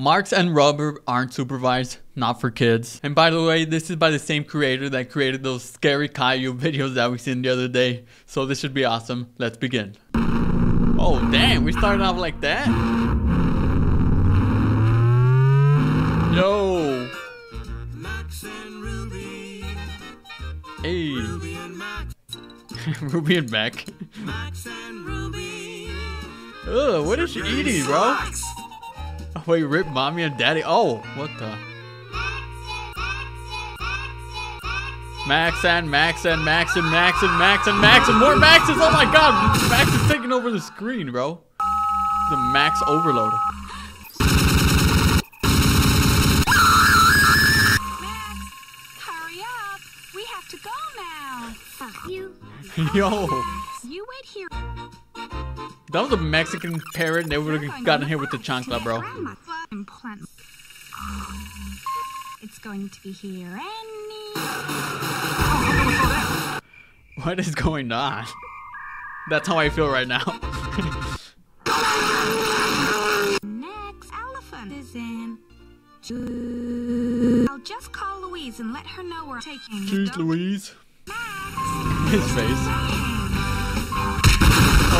Marx and Rhubarb aren't supervised, not for kids. And by the way, this is by the same creator that created those scary Caillou videos that we seen the other day. So this should be awesome. Let's begin. Oh damn, we started off like that? Yo! Hey! Ruby and Mac. Ugh, what is she eating, bro? Oh, wait, rip mommy and daddy. Oh, what the? Max and Max and Max and Max and Max and Max and more Maxes. Oh my god, Max is taking over the screen, bro. The Max overload. Hurry up! We have to go now. Fuck you. Yo, You wait here. That was a Mexican parrot. and They would have gotten hit with the chancla, bro. It's going to be here any. What is going on? That's how I feel right now. Next elephant is in. I'll just call Louise and let her know we're taking. Jeez Louise. His face.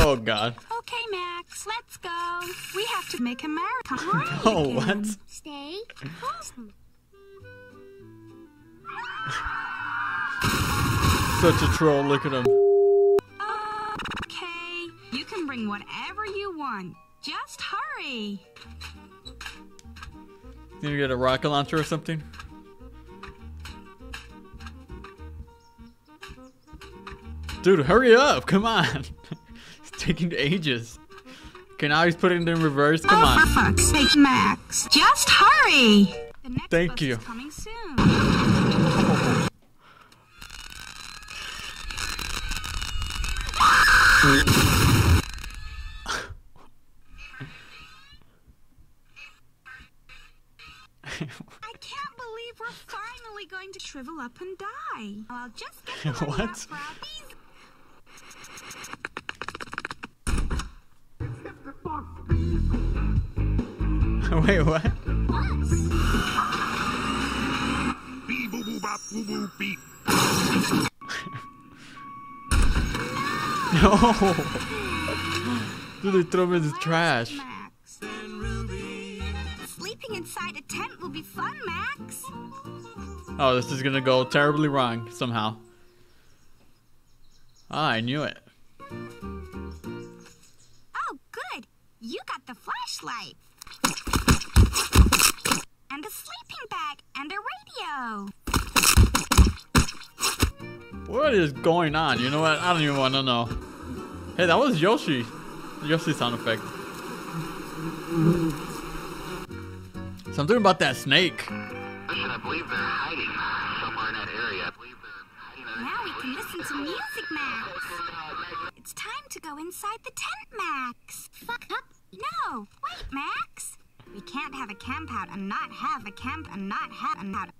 Oh god. Okay, Max, let's go. We have to make a marathon. Oh, what? Stay. Such a troll. Look at him. Okay, you can bring whatever you want. Just hurry. You need to get a rocket launcher or something? Dude, hurry up! Come on! Taking ages. Can I he's put it in reverse. Come oh, For on. fuck's sake, Max. Just hurry. The next Thank you. Is coming soon. I can't believe we're finally going to shrivel up and die. I'll just get the What? Wait, what? Beep boo boo bop boo boo beep. No! Dude, they throw him in the trash. Sleeping inside a tent will be fun, Max. Oh, this is gonna go terribly wrong somehow. Ah, I knew it. Oh, good. You got the flashlight. And a sleeping bag and a radio. What is going on? You know what? I don't even want to know. Hey, that was Yoshi. Yoshi sound effect. Something about that snake. Listen, I believe they're hiding somewhere in that area. I believe they're hiding Now we can listen to music, Max. It's time to go inside the tent, Max. Fuck up. No, wait, Max. We can't have a camp out and not have a camp and not have a out.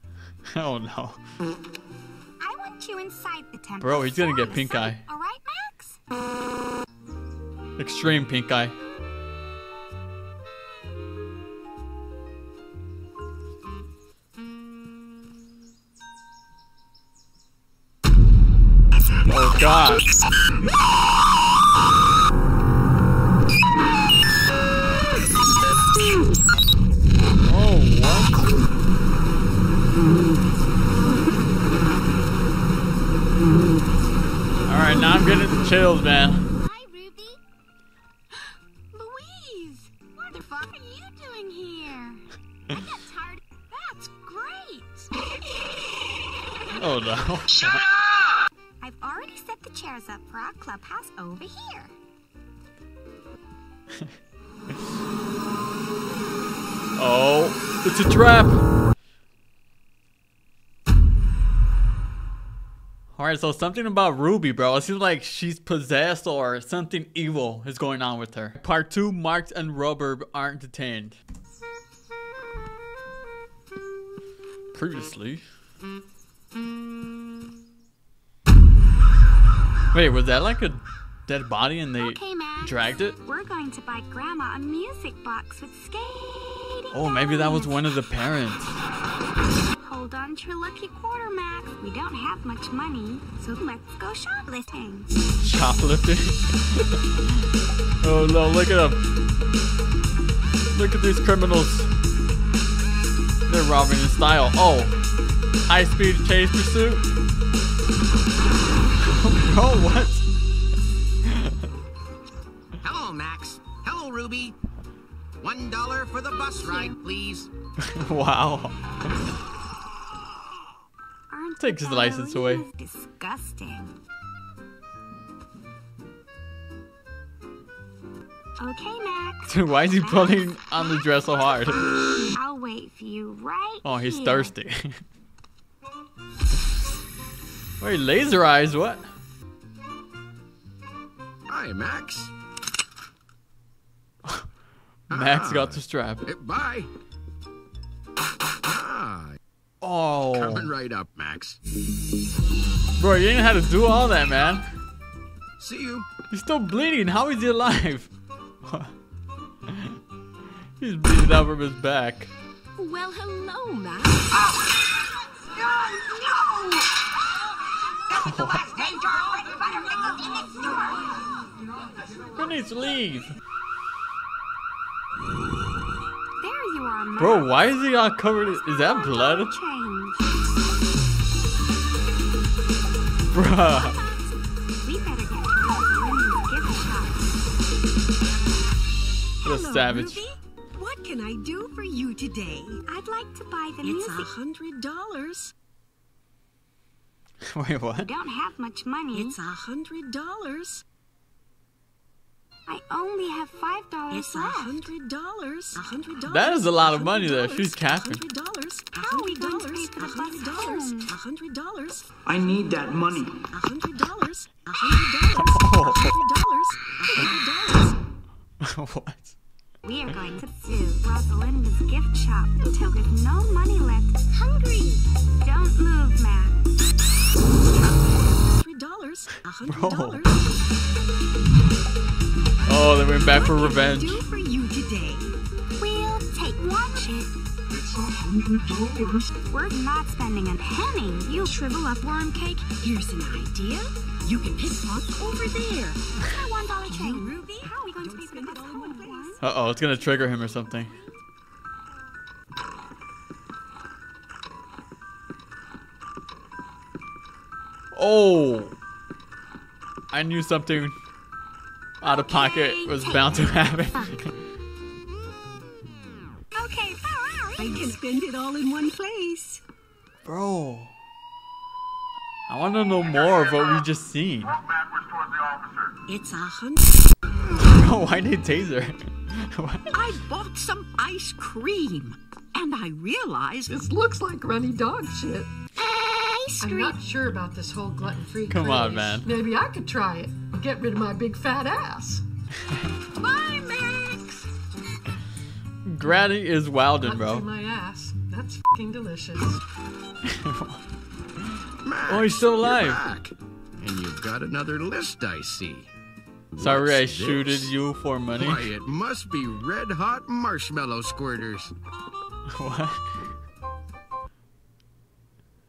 Oh no. I want you inside the tent. Bro, he's gonna get pink eye. All right, Max? Extreme pink eye. Oh god. Chills, man. Hi, Ruby. Louise, what the fuck are you doing here? I got tired. That's great. Oh no. Shut up! I've already set the chairs up for our clubhouse over here. Oh, it's a trap. So something about Ruby, bro. It seems like she's possessed or something evil is going on with her. Part 2, Marx and Rhubarb aren't detained. Previously. Wait, was that like a dead body and they Okay, dragged it? We're going to buy Grandma a music box with skating Oh, maybe that was one of the parents. Hold on to your lucky quarter, Max. We don't have much money, so let's go shoplifting. Shoplifting. oh no, look at them. Look at these criminals. They're robbing in style. Oh, high speed chase pursuit. oh, what? Hello, Max. Hello, Ruby. One dollar for the bus ride, please. wow. Aren't Take the his license away. Disgusting. Okay, Max. Why is he pulling on the dress so hard? I'll wait for you right Oh, he's here. thirsty. Wait, laser eyes? What? Hi, Max. Max got the strap. Bye. Ah, Oh, coming right up, Max. bro, you didn't have to do all that, man. See you. He's still bleeding. How is he alive? He's bleeding out from his back. Well, hello, Max. Oh. Who needs to leave? There you are, Max. Bro, why is he all covered? in- Is that blood? Change. Bruh. We better get to Rosalinda's. What a savage. Ruby. What can I do for you today? I'd like to buy the It's a hundred dollars. Wait, We what? don't have much money. It's a hundred dollars. I only have five dollars left. hundred dollars. Hundred dollars. That is a lot of money though. She's capping. Hundred dollars. How are we going to pay for the hundred bus dollars. hundred dollars. I need that money. Hundred dollars. A hundred dollars. A hundred dollars. For can I revenge. do for you today? We'll take watch it. It's a hundred dollars. We're not spending a penny. You Shrivel up worm cake. Here's an idea. You can pickpocket over there. a one dollar You. Ruby. How are we going Don't pay for the it bus all in one home? place. Uh oh, it's gonna trigger him or something. Oh! I knew something out of pocket was bound to happen. Okay, I can spend it all in one place. Bro. I want to know more of what we just seen. Backwards towards the officer. It's a hundred. Bro, why did taser? I bought some ice cream, and I realized This looks like runny dog shit. Ice I'm not sure about this whole gluten-free Come on, man. Maybe I could try it get rid of my big fat ass. bye, Max. Granny is wildin', Not bro. my ass. That's fucking delicious. Max, Oh, he's still you're alive. back. And you've got another list, I see. Sorry I What's shooted you for money. Why, it must be red hot marshmallow squirters. what?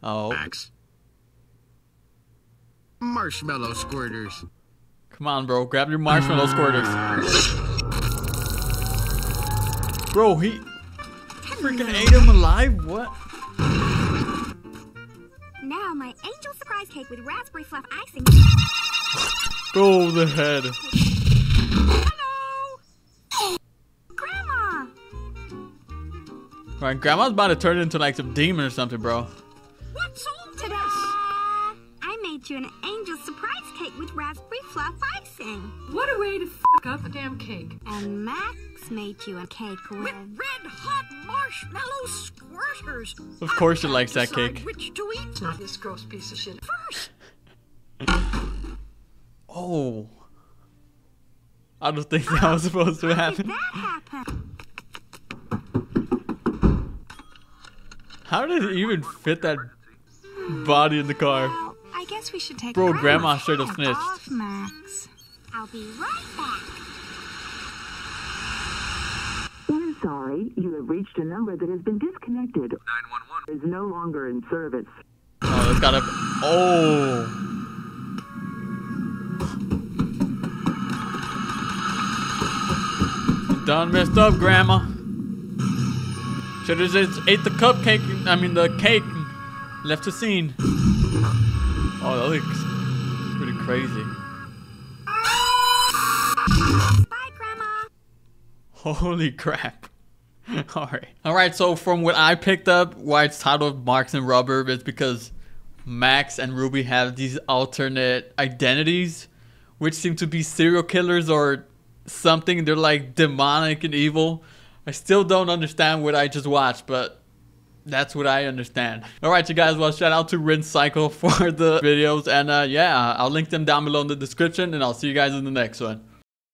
Oh, Max. Marshmallow squirters. come on, bro. Grab your marshmallow squirters. Bro, he freaking ate him alive? What? Now my angel surprise cake with raspberry fluff icing. Bro, the head. Hello. Grandma. Right, grandma's about to turn into like some demon or something, bro. You an angel surprise cake with raspberry fluff icing. What a way to fuck up a damn cake. And Max made you a cake with... With red hot marshmallow squirters. Of course she likes that cake. Which to eat Not this gross piece of shit. first. Oh. I don't think that was supposed to How did happen. that happen? How did it even fit that body in the car? Well, I guess we should take Bro, Grandma's Grandma straight up head snitched. Off, Max. I'll be right back. I'm sorry, sorry. You have reached a number that has been disconnected. 911. Is no longer in service. Oh, that's gotta. Oh. Done messed up, Grandma. Should've just ate the cupcake. I mean the cake. Left the scene. Oh, that looks pretty crazy. Bye, Grandma. Holy crap. Alright. Alright, so from what I picked up, why it's titled Marx and Rhubarb is because Max and Ruby have these alternate identities, which seem to be serial killers or something. They're like demonic and evil. I still don't understand what I just watched, but that's what I understand. Alright, you guys, well, shout out to Rinse Cycle for the videos. And uh, yeah, I'll link them down below in the description, and I'll see you guys in the next one.